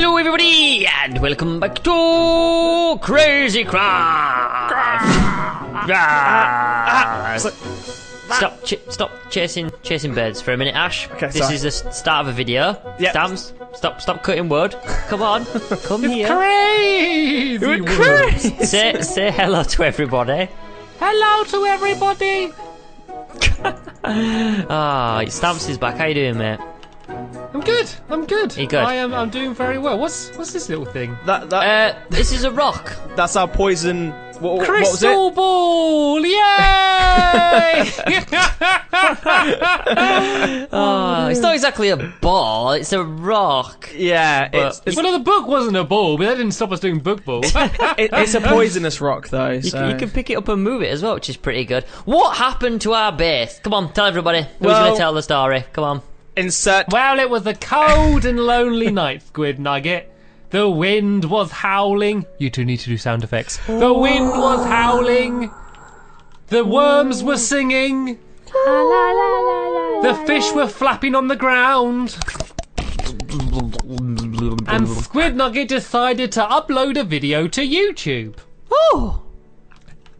Hello, everybody, and welcome back to Crazy Craft. Ah. Stop! Ch- stop chasing chasing birds for a minute, Ash. Okay, this sorry. is the start of a video. Yep. Stamps, stop! Stop cutting wood. Come on, come here. Crazy We're crazy. say say hello to everybody. Hello to everybody. Ah, Stamps is back. How you doing, mate? I'm good. I'm good. You good? I am. I'm doing very well. What's What's this little thing? That, that Uh, this is a rock. that's our poison. What, what was Crystal it? ball! Yay! Oh, it's not exactly a ball. It's a rock. Yeah, it's it's, well, no, the book wasn't a ball, but that didn't stop us doing book ball. it, it's a poisonous rock though. You, So. you can pick it up and move it as well, which is pretty good. What happened to our base? Come on, tell everybody. Who's Well- going to tell the story? Come on. Insert. well, it was a cold and lonely night, Squid Nugget. The wind was howling. You two need to do sound effects. The wind was howling. The worms were singing. The fish were flapping on the ground. And Squid Nugget decided to upload a video to YouTube. Oh,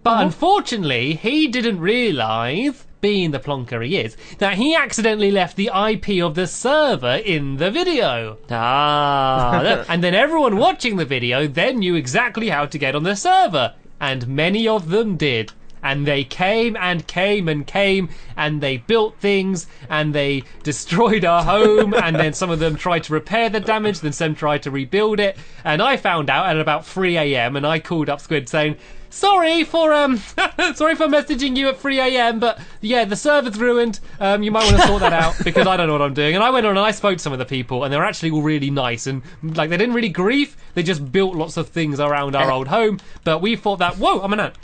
But unfortunately, he didn't realise, being the plonker he is, that he accidentally left the IP of the server in the video. ah. And then everyone watching the video then knew exactly how to get on the server. And many of them did. And they came and came and came and they built things and they destroyed our home and then some of them tried to repair the damage, then some tried to rebuild it. And I found out at about 3 a.m. and I called up Squid saying, Sorry for um sorry for messaging you at 3 a.m. but yeah the server's ruined. Um you might want to sort that out because I don't know what I'm doing. And I went on and I spoke to some of the people and they were actually all really nice and like they didn't really grief. They just built lots of things around our old home. But we thought that whoa I'm an ant.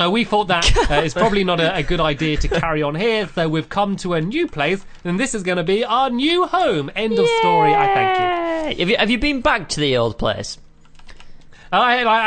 Uh, we thought that uh, it's probably not a, a good idea to carry on here, so we've come to a new place, and this is going to be our new home. End of story. I thank you. Have you have you been back to the old place? I, I,